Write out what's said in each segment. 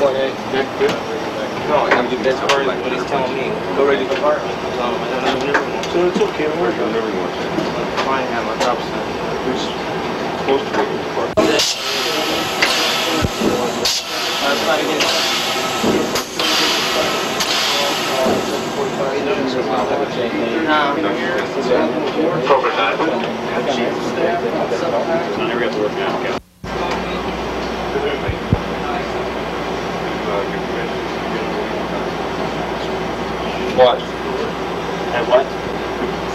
Okay. No, I'm just, that's part of what he's telling me. Go ready to depart. Um, I don't have never one. So it's okay, we're good. Everyone. Fine, have my top set. Who's supposed to be able to depart? That's not again. What? At what?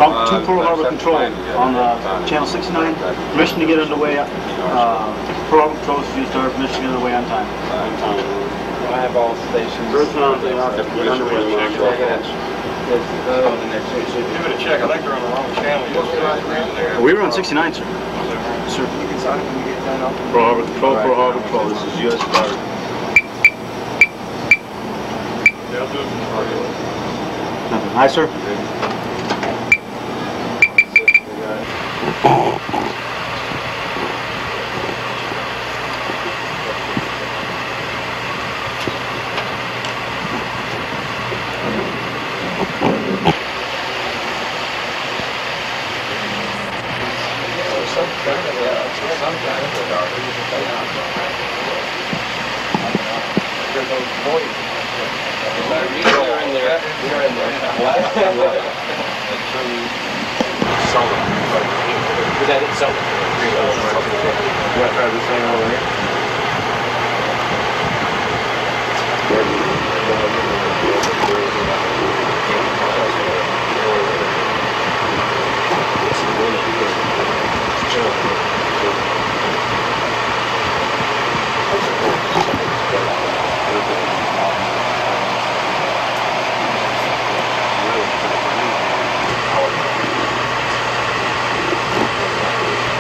From Uh, to Pearl Harbor Control fine, yeah. on uh, Channel 69. Permission to get underway. Uh, Pearl Harbor Control is used our permission to get underway on time. I have all stations. First round, they are underway. Give it a check, I think they're on the wrong channel. We were on 69, sir. Sir. Pearl Harbor Control, Pearl Harbor Control. This is U.S. Guard. Hi, sir. You're in there. You're in there. Was that it? So.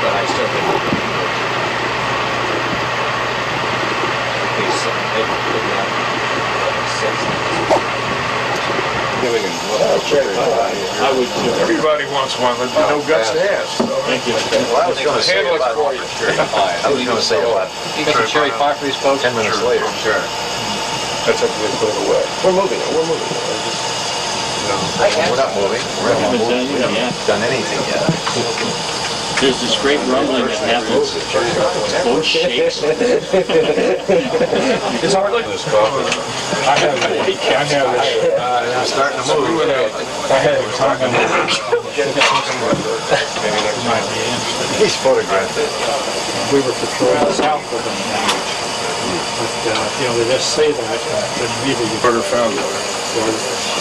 But I still think. He's, they could not. I would too. Everybody wants one, but no guts to ask. Thank you. Well, I was gonna say, Handle it about- for you. I was gonna say, what, You got some cherry pie for these folks? ten minutes later? Sure. That's up to them to put it away. We're moving it, we're moving it. We're not moving, we haven't Haven't done We haven't done anything yet. There's this great rumbling that happens. Boat shakes. It's hard looking. This coffee. I have, it. I have, it. Uh, I'm starting to move. I had it. I'm gonna- Maybe next time. He's photographed it. We were patrolling south of them now. But, uh, you know, they just say that, but neither you. Darter found it.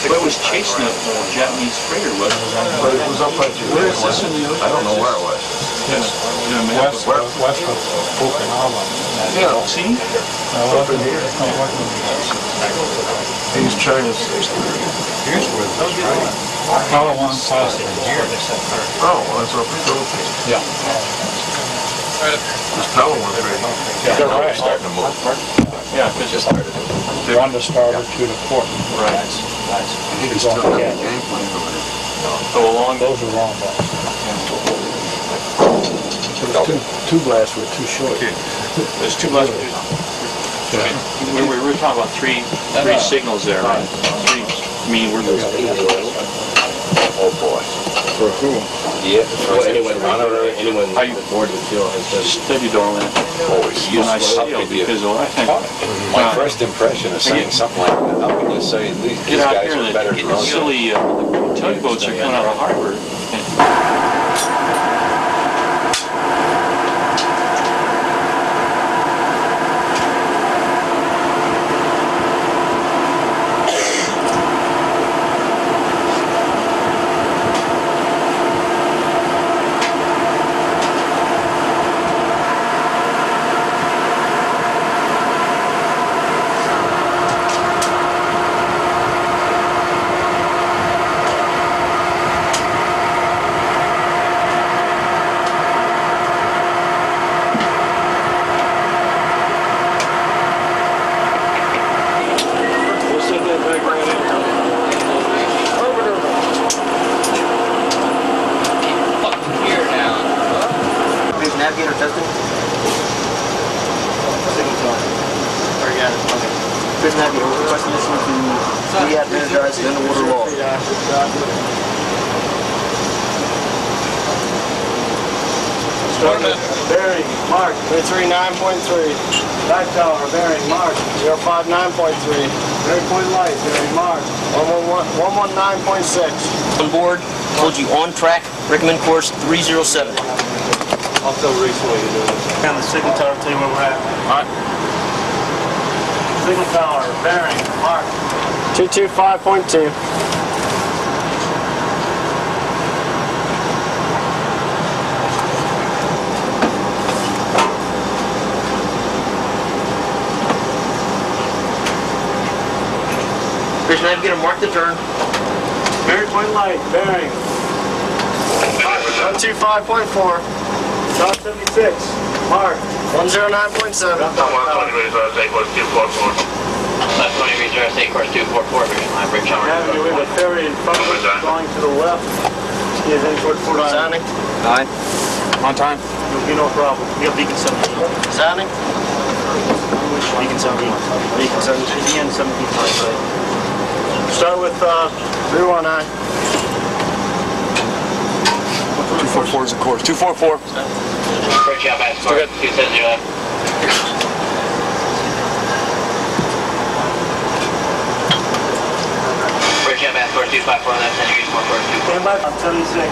But it was chasing a Japanese freighter, wasn't it? But it was up by two. Where is this in the ocean? I don't know where it was. Yes. West, west of Okinawa. Yeah. See? Up in here. He's China's. Here's where this, right? Palawan Plaza. Oh, that's up in Philippines. Yeah. This Palawan's right here. They're Now we're right. starting to move. Yeah, because Just started. they're on the starboard to the port. Right. I think he's still got the game plan going. Go along. Those are long balls. Two, two blasts were too short. There's two left. We we were talking about three, three signals there, right? Three, I mean, we're losing. Oh, boy. For who? Yeah. Well, anyone, honorary, anyone How you- the board would feel has done. Studied all that. Oh, And I sailed because a lot of times, My first impression of saying something like that, how can you say these these guys are the better the drunk? silly uh, tugboats are coming out of harbor. and Navigator testing? Signal tone. Or, yeah, okay. Commission have you requesting this one to re-energize the underwater law. Bearing, mark. 339.3. Light tower, bearing, mark. 059.3. Bearing point light, bearing, mark. 119.6. On board, told you on track, recommend course 307. I'll tell Reese what you do. Down the signal tower, tell you where we're at. Alright. Signal tower, bearing, mark. 225.2. navigator, mark the turn. Bearing point light, bearing. 125.4. South 76, mark. 109.7. Left 20 reserve, state course 244, Vision Line, Bridge Tower. Avenue, we have a ferry in front of us going to the left. Is in toward Ford Island. Nine. On time. There'll be no problem. We have Beacon 17. Sounding. Beacon 17. Beacon 17. Beacon 17. Start with, uh, 319. 244 is the course. 244. Bridge out, back score, 270 left. Bridge out, back score, 254 left, 10 degrees, 4 course 2. Stand by on 76.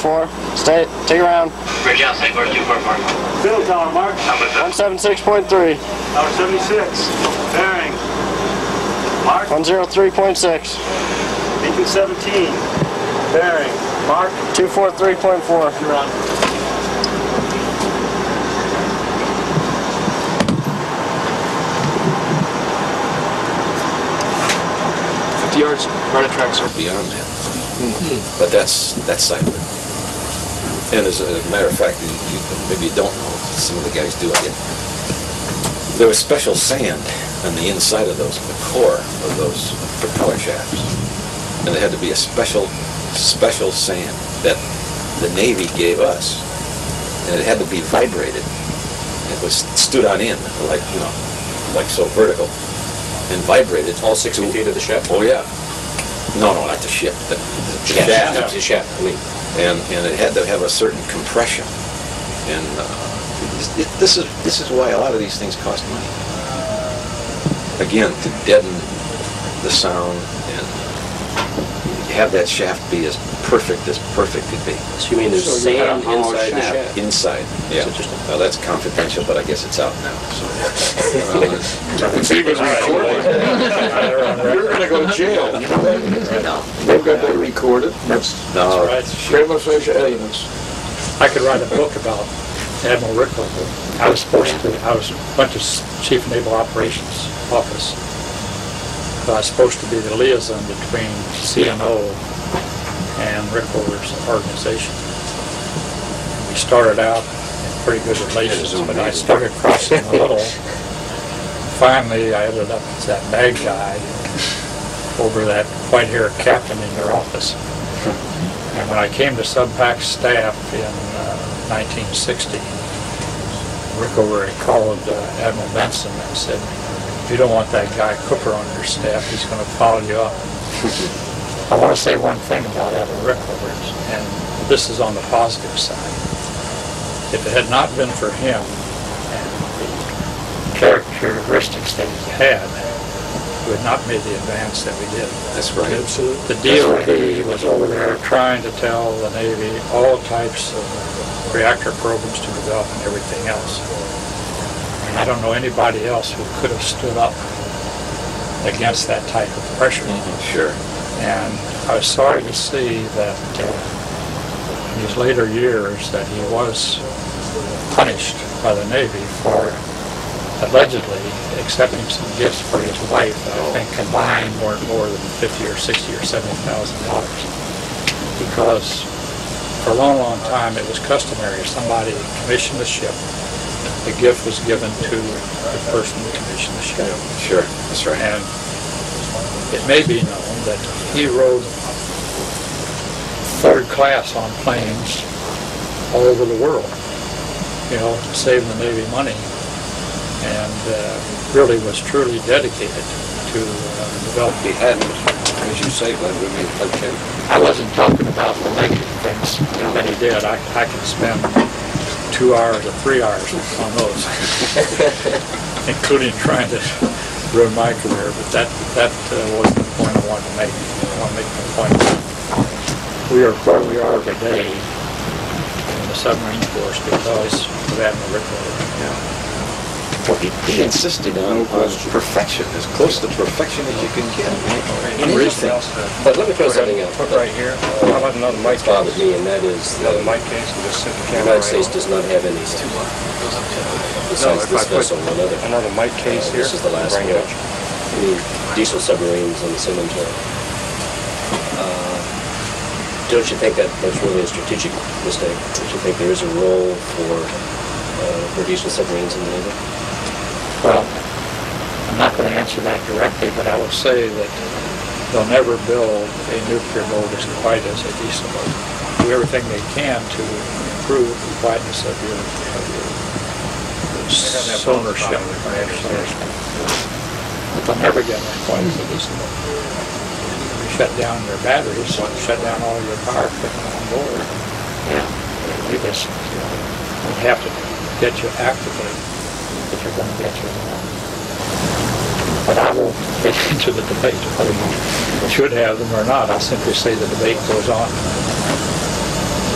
Four. Stay. Take around. Bridge out, state course 244. Signal tower, mark. One seven six point three. Tower 76. Bearing. Mark. One zero three point six. Beacon 17. Bearing. Mark. Two four three point four. You're on. Fifty yards. Right at track, sir. beyond that. Hmm. But that's, that's side of it. And as a matter of fact, you, you, maybe you don't know, some of the guys do, I get. There was special sand on the inside of those, the core of those propeller shafts. And it had to be a special, special sand that the Navy gave us. And it had to be vibrated. It was stood on end, like, you know, like so vertical, and vibrated. All 60 feet of the shaft. Oh, yeah. No, no, not the ship, the the shaft. The shaft, I mean. And, and it had to have a certain compression. And uh, it- this is, this is why a lot of these things cost money. Again, to deaden the sound and have that shaft be as perfect as perfect could be. So you mean there's So you had a sand hollow inside the shaft. shaft? Inside, yeah. interesting. Well, that's confidential, but I guess it's out now, so. uh, You're gonna go to jail. No. They've got that recorded. That's No, prima facie evidence. I could write a book about Admiral Rickover. I was supposed to, I was, went to Chief Naval Operations Office. I was supposed to be the liaison between CNO and Rickover's organization. We started out in pretty good relations, but I started crossing a little. Finally, I ended up as that bad guy over that white-haired captain in your office. And when I came to SUBPAC staff in uh, 1960, Rickover had called uh, Admiral Benson and said, if you don't want that guy Cooper on your staff, he's going to follow you up. I want to say one thing about Admiral Rickover, and this is on the positive side. If it had not been for him and the characteristics that he had, we had not made the advance that we did. that's right. The DOD was over there trying to tell the Navy all types of reactor programs to develop and everything else. And I don't know anybody else who could have stood up against that type of pressure. Sure. And I was sorry to see that uh, in his later years that he was punished by the Navy for allegedly accepting some gifts for his wife that I oh. think combined weren't more than fifty or sixty or seventy thousand dollars. Because for a long, long time, it was customary, if somebody commissioned a ship, the gift was given to the person who commissioned the ship. Sure, that's right. And it may be known that he rode third class on planes all over the world, you know, save the Navy money. And uh, really was truly dedicated to uh, develop. He hadn't, as you say, but we mean, okay. I wasn't talking about the negative things that he did. I, I could spend two hours or three hours on those, including trying to ruin my career, but that, that uh, wasn't the point I wanted to make. I want to make the point that we are where we are today in the submarine force because of Admiral Rickover. Well, he, he insisted on, on perfection, as close to perfection as you can get. In anything. But let me throw something out. Put right here, how about another mic What's bothered case? me, and that is Another the mic case and just sit the the camera United right States on. does not have any, besides if this put vessel, one other. Another mic case here. This is the last bring one. it up. Diesel submarines on the inventory. Uh, Don't you think that that's really a strategic mistake? Don't you think there is a role for, uh, for diesel submarines in the Navy? Well, I'm not going to answer that directly, but I will say that they'll never build a nuclear boat as quiet as a diesel boat. Do everything they can to improve the quietness of your, of your sonar ship. But they'll never get as quiet as a diesel boat. You shut down your batteries, shut down all your power equipment on board. Yeah. You just, you have to get you actively if you're going to get you along. But I won't get into the debate of whether you should have them or not. I'll simply say the debate goes on.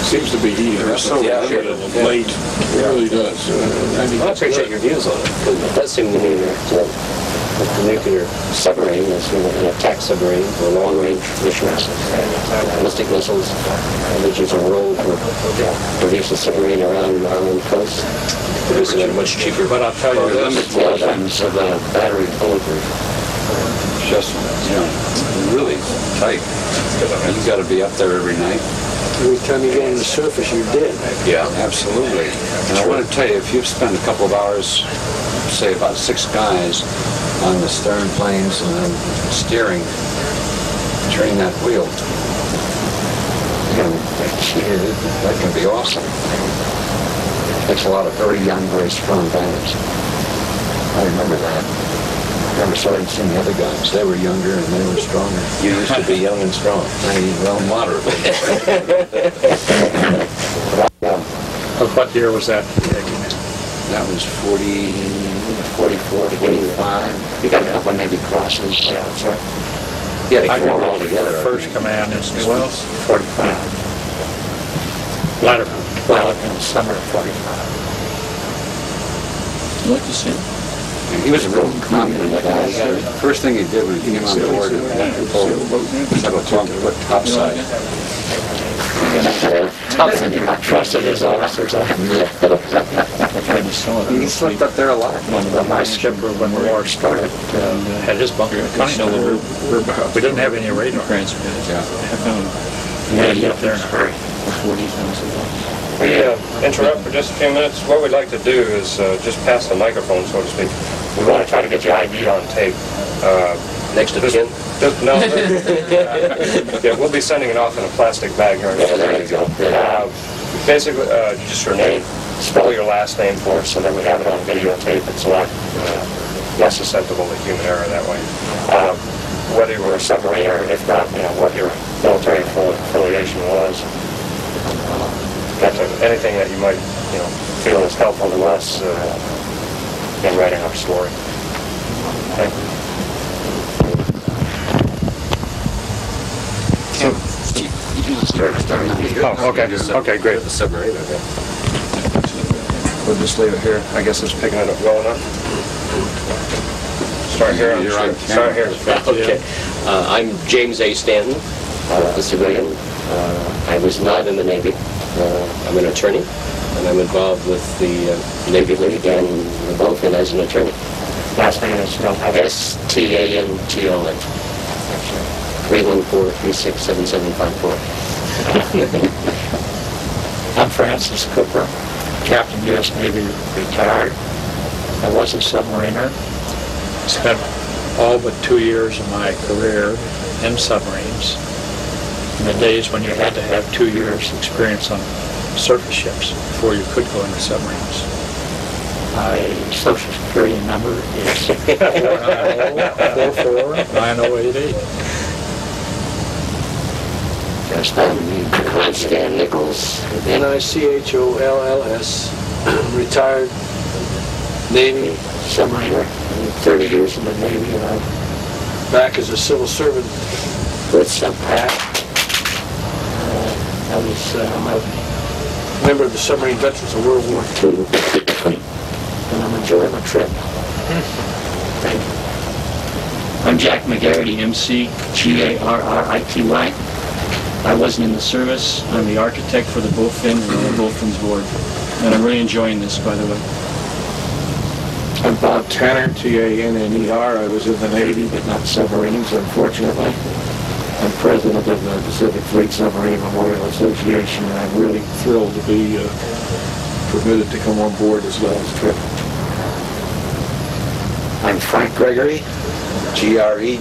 It Seems to be heating up so Yeah. late. It really does. I mean, Well, I appreciate your views on it, because it does seem to me that uh, the nuclear submarine is you know, an attack submarine for long-range missions, ballistic missiles, and there's just a role for for diesel submarine around our own coast, producing it much cheaper. But I'll tell you this, Well, times of uh, battery bulletproof. Just, you know, really tight. You've gotta be up there every night. Every time you get on the surface, you're dead. Yeah, absolutely. And I want to tell you, if you've spent a couple of hours, say about six guys, on the stern planes and then steering, turning that wheel, you know, that can be awesome. Takes a lot of very young, very strong guys. I remember that. I remember starting seeing the other guys. They were younger and they were stronger. You used to be young and strong. I mean, well, moderately. of what year was that? That was 40, 44, 45. You got a couple maybe crosses. Yeah, that's right. Yeah, I they form all together. First think. command instance was 45. Latter, well, in the summer of 45. like to see him. He was a real confident guy. He got it. First thing he did when he came on board, he pulled several top, put topside. You're trusted as officers. He slept up there a lot. When my skipper, when the war started, uh, had his bunker in Cunningham. We didn't have any radar. Yeah. Yeah, get up there in a hurry. We uh, interrupt for just a few minutes. What we'd like to do is uh, just pass the microphone, so to speak. We want to try to get your ID on tape. Uh, Next to this- No. Yeah, we'll be sending it off in a plastic bag here. Yeah, there you go. Uh, Basically, uh, just your name, spell your last name for us, so then we have it on videotape. It's a lot uh, less susceptible to human error that way. Uh, Whether you were a submariner, if not, you know, what your military affiliation was. That's a- anything that you might, you know, feel is helpful to us uh, in writing our story. You. Oh, okay, okay, great. The submarine, okay. We'll just leave it here. I guess it's picking it up well enough. Start here. You're on Start here. Okay. Uh, I'm James A. Stanton, uh, a civilian. Uh, I was not in the Navy. Uh, I'm an attorney, and I'm involved with the uh, Navy League and the Vulcan as an attorney. Last name is spelled S-T-A-N-T-O-N. 314-367-7754. I'm Francis Cooper, Captain U.S. Navy, retired. I was a submariner. Spent all but two years of my career in submarines. In the days when you had to have two years experience on surface ships before you could go into submarines. My social security number is 490-44-9088. Just that, I'm Stan Nichols. N-I-C-H-O-L-L-S, retired Navy, Submariner, 30 years in the Navy, and I've back as a civil servant. with some pat. I was, uh, I'm a Member of the Submarine Veterans of World War II. and I'm enjoying my trip. Thank you. I'm Jack McGarrity, MC, G-A-R-R-I-T-Y. I wasn't in the service. I'm the architect for the Bowfin and the Bowfin's board. And I'm really enjoying this, by the way. I'm Bob Tanner, T-A-N-N-E-R. I was in the Navy, but not submarines, unfortunately. I'm president of the Pacific Fleet Submarine Memorial Association, and I'm really thrilled to be uh, permitted to come on board as well as Trip. I'm Frank Gregory, G-R-E-G-O-R-Y.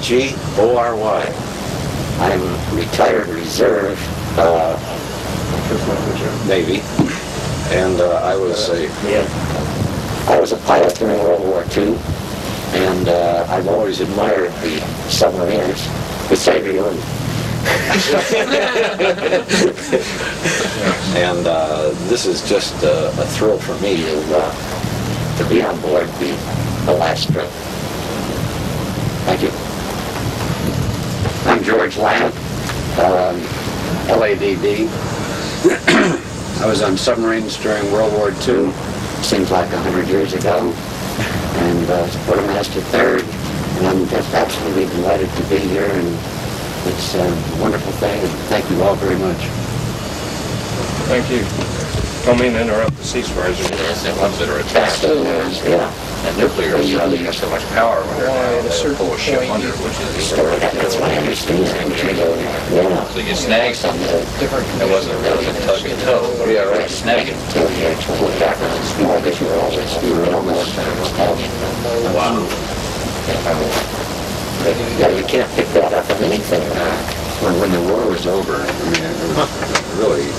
I'm retired reserve, uh, Navy, and uh, I was a, Yeah. I was a pilot during World War II, and uh, I've always admired the submariners, besides you and and uh, this is just uh, a thrill for me. to, uh, to be on board the, the last trip. Thank you. I'm George Ladd, um, LADD. I was on submarines during World War II, seems like a hundred years ago, and uh, quartermaster third, and I'm just absolutely delighted to be here, and it's a wonderful thing, and thank you all very much. Thank you. Don't mean to interrupt the ceasefires. The ones that are attached. Yeah. And nuclear is uh, they have so much power when they're down, they pull a ship under, which is, That's what I understand. Yeah. so you snag something. It wasn't really a tug and tow, but yeah, right, snag it. Wow. Yeah, you can't pick that up on anything. When, when the war was over, I mean, it was really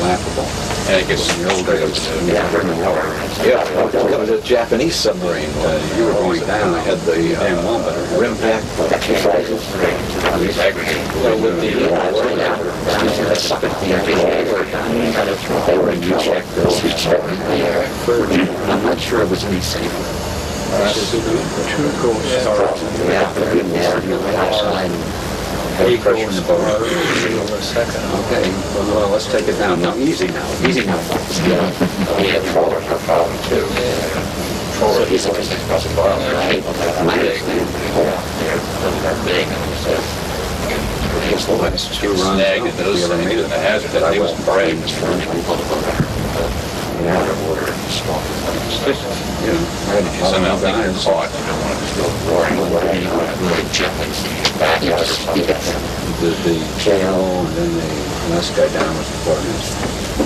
laughable. And it gets In the old days, Yeah, during the war. yeah, it was a Japanese submarine. Uh, you were going down, it had the uh, RIMPAC. Exercises. Well, with the, I went out. I sucked at the NBA. They were in check, those who checked in the air. I'm not sure it was any safer. Two ghost stars. Yeah, they're in there, you know, outside. Eight ghost stars, the second. Okay, well, well, let's take it down. Now, easy now. Easy now. Yeah. We had trawlers, no problem, too. Trawler, he's always expressing violence, right? My understanding. Yeah, they're really that big, and so. The Last two runs, I snag don't and think those we things made the hazard that that I they wasn't won't break. Yeah, water, strong. You know, I had a lot Somehow of they get guys. caught, you don't want to just go Warning, what you know, really jumping. Back, you just, you. The, the jail, and then the last guy down was the quartermaster.